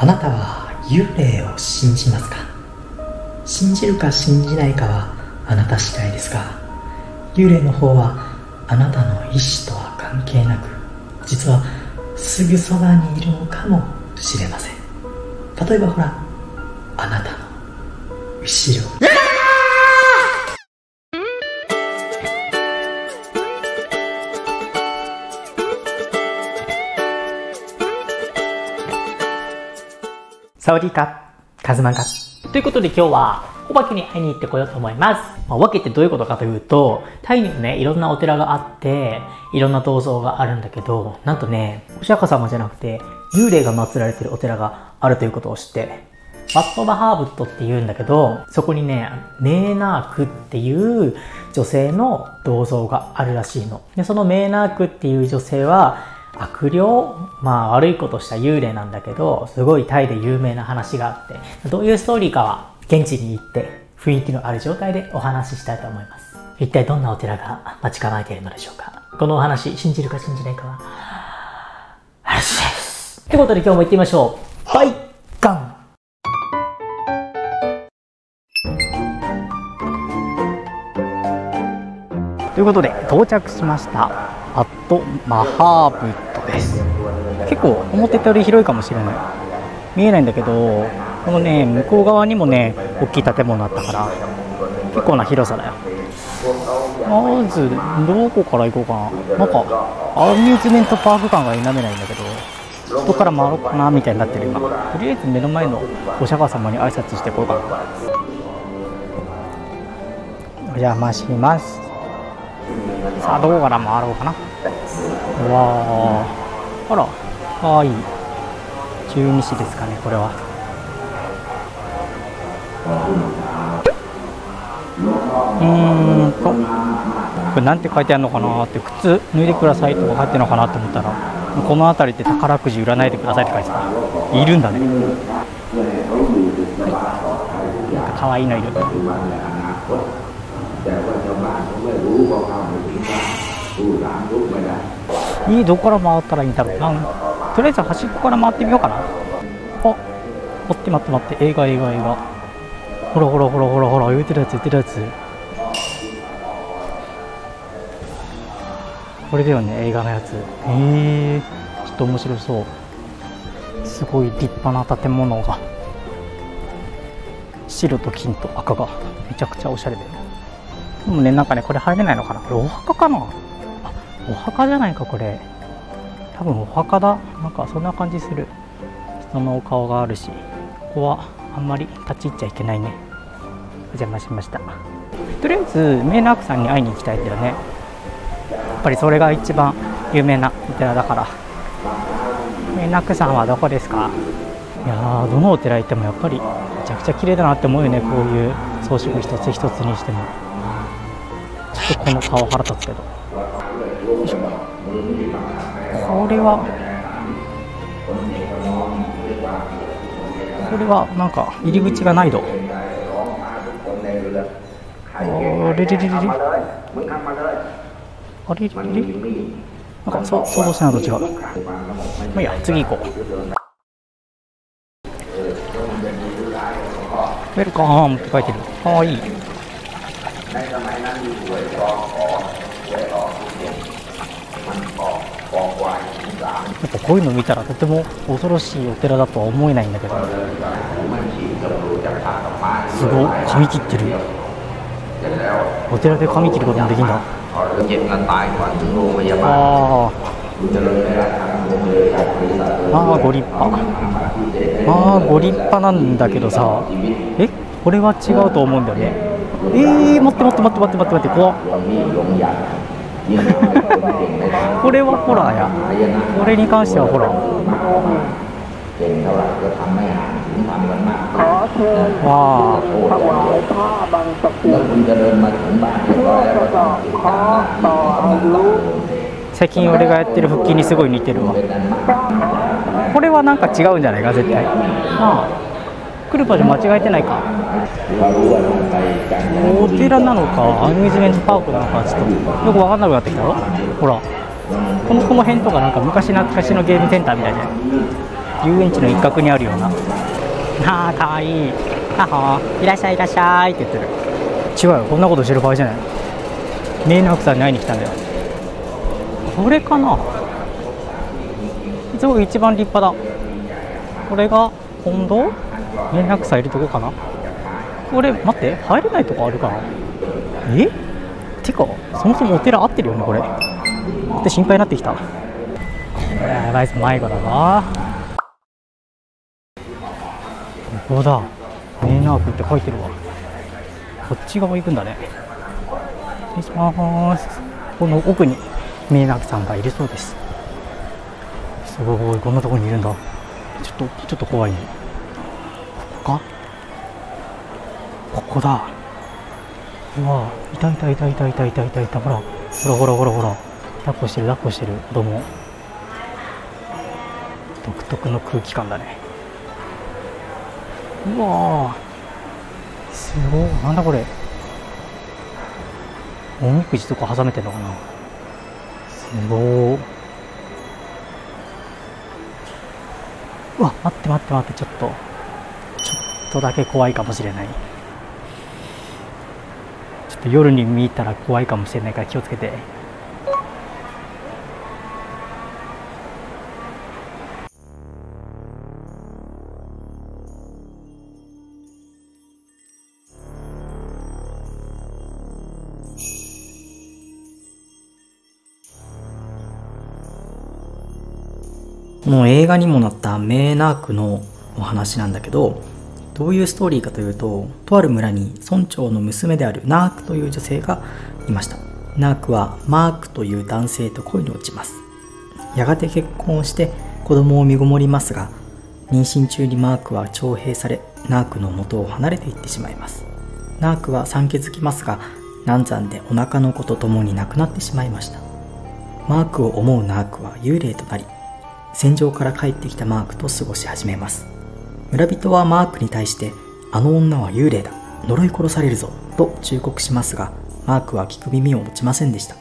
あなたは幽霊を信じますか？信じるか信じないかはあなた次第ですが幽霊の方はあなたの意思とは関係なく実はすぐそばにいるのかもしれません。例えばほらあなたの後ろ。サワディーカカズマンカということで今日はお化けに会いに行ってこようと思います。まあ、お化けってどういうことかというと、タイにもね、いろんなお寺があって、いろんな銅像があるんだけど、なんとね、お釈迦様じゃなくて、幽霊が祀られてるお寺があるということを知って、バットバハーブットって言うんだけど、そこにね、メーナークっていう女性の銅像があるらしいの。で、そのメーナークっていう女性は、悪霊まあ悪いことした幽霊なんだけど、すごいタイで有名な話があって、どういうストーリーかは現地に行って雰囲気のある状態でお話ししたいと思います。一体どんなお寺が待ち構えているのでしょうか？このお話、信じるか信じないかは、話です。ということで今日も行ってみましょう。バイカンということで到着しましたアットマハーブです。結構思ってたより広いかもしれない。見えないんだけどこのね向こう側にもね大きい建物あったから結構な広さだよ。まずどこから行こうかな。なんかアミューズメントパーク感が否めないんだけどどこから回ろうかなみたいになってる今。とりあえず目の前のお釈迦様に挨拶してこようかな。お邪魔します。さあどこから回ろうかな。うわあらかわい。い十二支ですかねこれは。うんと。これなんて書いてあるのかなって靴脱いでくださいとか書いてるのかなと思ったらこの辺りって宝くじ売らないでくださいって書いてた。いるんだね。なんか可愛いのいる。いいどこから回ったらいいんだろうな。とりあえず端っこから回ってみようかな。あ待って待って待って。映画映画映画。ほらほらほらほらほら言うてるやつ言ってるやつ。これだよね映画のやつ。へえちょっと面白そう。すごい立派な建物が。白と金と赤が。めちゃくちゃおしゃれだよでもねなんかねこれ入れないのかな。これお墓かな。お墓じゃないかこれ。多分お墓だ。なんかそんな感じする。人のお顔があるし。ここはあんまり立ち入っちゃいけないね。お邪魔しました。とりあえずメーナークさんに会いに行きたいけどね。やっぱりそれが一番有名なお寺だから。メーナークさんはどこですか？いやーどのお寺行ってもやっぱりめちゃくちゃ綺麗だなって思うよね。こういう装飾一つ一つにしても。ちょっとこの顔腹立つけど。これはこれはなんか入り口がないどあれれれれれあれ？れれなんかそう想像しないと違う。まあいいや次行こう。ウェルカムって書いてる。かわいい。やっぱこういうの見たらとても恐ろしいお寺だとは思えないんだけどすごい髪切ってる。お寺で髪切ることもできんだ。あああご立派。ああご立派なんだけどさ。え？これは違うと思うんだよね。えー、待って待って待って待って待って待って怖っ。これはホラーや。これに関してはホラー。わ最近俺がやってる腹筋にすごい似てるわ。これはなんか違うんじゃないか絶対。ああ来る場所間違えてないか。お寺なのかアミューズメントパークなのかちょっとよく分かんなくなってきたよほら。このこの辺とかなんか昔懐かしのゲームセンターみたいじゃない遊園地の一角にあるような。あーかわいい。あほいらっしゃいいらっしゃいって言ってる。違うよ。こんなことしてる場合じゃない。メイナークさんに会いに来たんだよ。これかな。いつも一番立派だ。これが本堂？メイナークさんいるとこかな？これ待って入れないとこあるかな？え？てかそもそもお寺合ってるよねこれ。って心配になってきた。やばいっす迷子だぞここだ。メイナークって書いてるわ。こっち側行くんだね。失礼します。この奥にメイナークさんがいるそうです。すごいこんなところにいるんだ。ちょっとちょっと怖いね。か？ここだ。うわいたいたいたいたいたいたいたい。たほらほらほらほらほら。抱っこしてる抱っこしてる。子供独特の空気感だね。うわすごい。なんだこれ。おみくじとか挟めてんのかな。すごー。うわ待って待って待ってちょっと。とだけ怖いかもしれない。ちょっと夜に見たら怖いかもしれないから気をつけて。この映画にもなったメーナークのお話なんだけどどういうストーリーかというととある村に村長の娘であるナークという女性がいました。ナークはマークという男性と恋に落ちます。やがて結婚をして子供を身ごもりますが妊娠中にマークは徴兵されナークの元を離れていってしまいます。ナークは産気づきますが難産でお腹の子と共に亡くなってしまいました。マークを思うナークは幽霊となり戦場から帰ってきたマークと過ごし始めます。村人はマークに対してあの女は幽霊だ呪い殺されるぞと忠告しますがマークは聞く耳を持ちませんでした。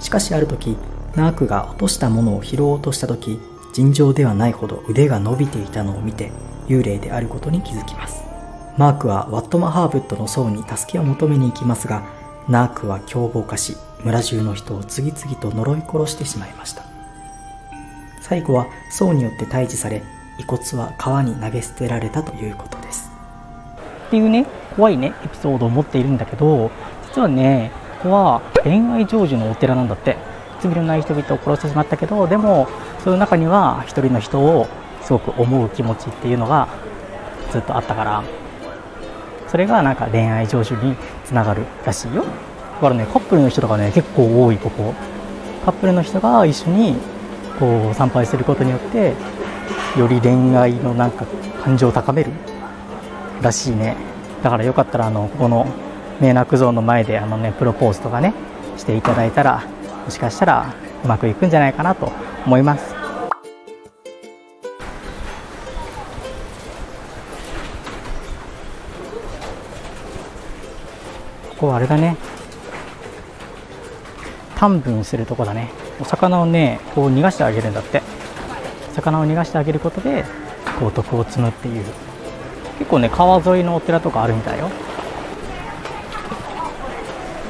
しかしある時ナークが落としたものを拾おうとした時尋常ではないほど腕が伸びていたのを見て幽霊であることに気づきます。マークはワットマハーブットの僧に助けを求めに行きますがナークは凶暴化し村中の人を次々と呪い殺してしまいました。最後は僧によって退治され遺骨は川に投げ捨てられたということです。っていうね怖いねエピソードを持っているんだけど実はねここは恋愛成就のお寺なんだって。罪のない人々を殺してしまったけどでもその中には一人の人をすごく思う気持ちっていうのがずっとあったから。それがなんか恋愛成就につながるらしいよ。だからねカップルの人とかね結構多いここ。カップルの人が一緒にこう参拝することによってより恋愛のなんか感情を高めるらしいね。だからよかったらあのここの名楽像の前であのねプロポーズとかねしていただいたらもしかしたらうまくいくんじゃないかなと思います。ここはあれだね。短分するとこだね。お魚をねこう逃がしてあげるんだって。魚を逃がしてあげることでこう徳を積むっていう。結構ね川沿いのお寺とかあるみたいよ。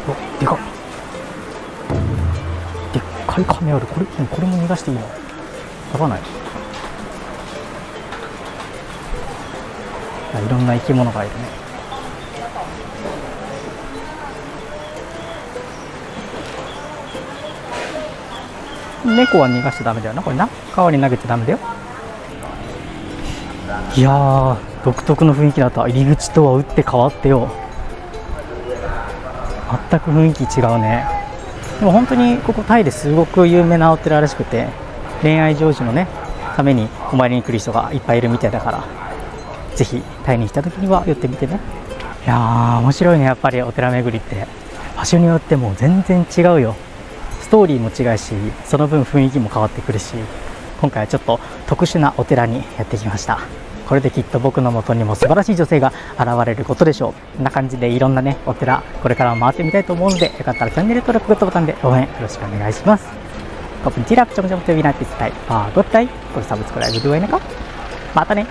おでかっ。でっかい亀ある。これこれも逃がしていいの？やばない。いろんな生き物がいるね。猫は逃がしちゃダメだよなこれな。川に投げちゃダメだよ。いやー独特の雰囲気だった。入り口とは打って変わってよ。全く雰囲気違うね。でも本当にここタイですごく有名なお寺らしくて恋愛成就のねためにお参りに来る人がいっぱいいるみたいだからぜひタイに来た時には寄ってみてね。いやー面白いねやっぱりお寺巡りって。場所によっても全然違うよ。ストーリーも違うしその分雰囲気も変わってくるし。今回はちょっと特殊なお寺にやってきましたこれできっと僕の元にも素晴らしい女性が現れることでしょうこんな感じでいろんなねお寺これからも回ってみたいと思うのでよかったらチャンネル登録グッドボタンで応援よろしくお願いします Kung tidak cocok-cocok natin sa tayo, pagod tayo, kung subscribe dulu na ka. Mata nih.